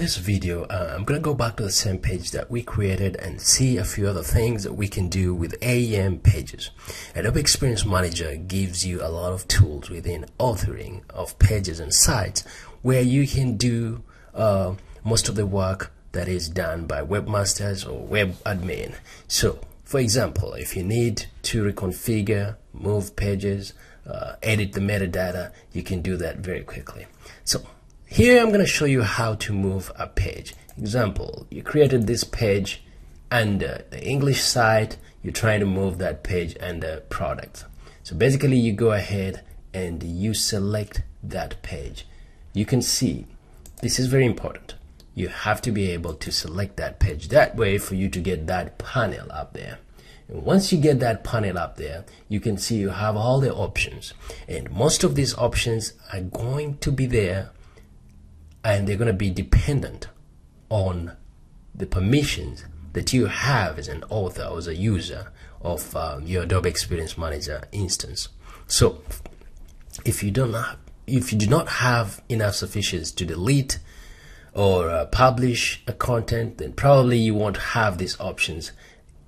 this video, uh, I'm going to go back to the same page that we created and see a few other things that we can do with AEM pages. Adobe Experience Manager gives you a lot of tools within authoring of pages and sites where you can do uh, most of the work that is done by webmasters or web admin. So, for example, if you need to reconfigure, move pages, uh, edit the metadata, you can do that very quickly. So, here I'm going to show you how to move a page. Example, you created this page under uh, the English site, you're trying to move that page under product. So basically you go ahead and you select that page. You can see this is very important. You have to be able to select that page that way for you to get that panel up there. And once you get that panel up there, you can see you have all the options. And most of these options are going to be there and they're going to be dependent on the permissions that you have as an author or as a user of um, your Adobe Experience Manager instance. So, if you don't have, if you do not have enough sufficiency to delete or uh, publish a content, then probably you won't have these options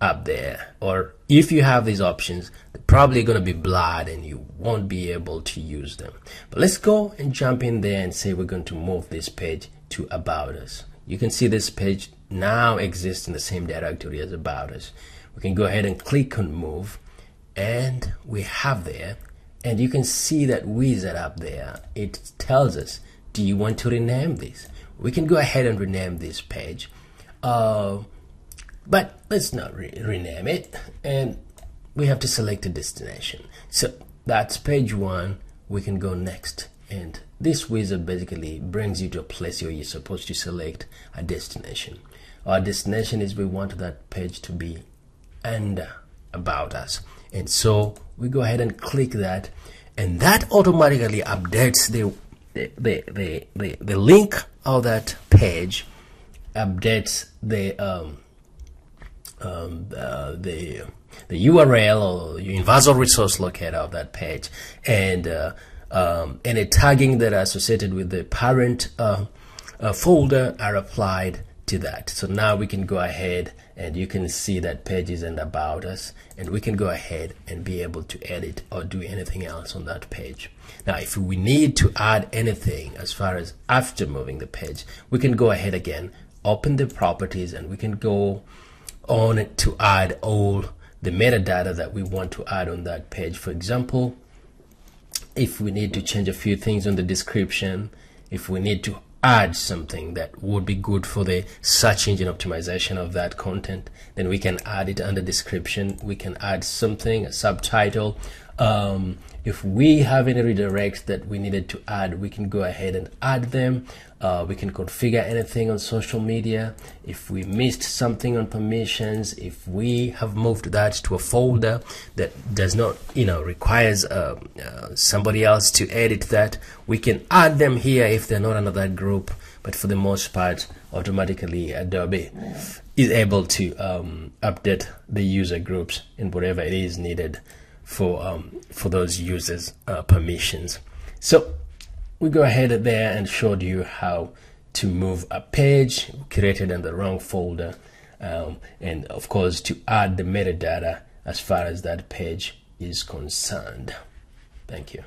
up there. Or if you have these options, they're probably going to be blurred and you won't be able to use them. But let's go and jump in there and say we're going to move this page to About Us. You can see this page now exists in the same directory as About Us. We can go ahead and click on Move and we have there and you can see that wizard up there. It tells us, do you want to rename this? We can go ahead and rename this page. Uh, but let's not re rename it. And we have to select a destination. So that's page one. We can go next. And this wizard basically brings you to a place where you're supposed to select a destination. Our destination is we want that page to be and about us. And so we go ahead and click that and that automatically updates the the, the, the, the, the link of that page updates the um, um, uh, the the URL or universal resource locator of that page and uh, um, any tagging that are associated with the parent uh, uh, folder are applied to that. So now we can go ahead and you can see that pages and about us and we can go ahead and be able to edit or do anything else on that page. Now if we need to add anything as far as after moving the page, we can go ahead again, open the properties and we can go on it to add all the metadata that we want to add on that page. For example, if we need to change a few things on the description, if we need to add something that would be good for the search engine optimization of that content, then we can add it under description. We can add something, a subtitle. Um, if we have any redirects that we needed to add, we can go ahead and add them. Uh, we can configure anything on social media. If we missed something on permissions, if we have moved that to a folder that does not, you know, requires uh, uh, somebody else to edit that, we can add them here if they're not under that group. But for the most part, automatically Adobe is able to um, update the user groups in whatever it is needed for um, for those users uh, permissions. So we go ahead there and showed you how to move a page created in the wrong folder um, and of course to add the metadata as far as that page is concerned. Thank you.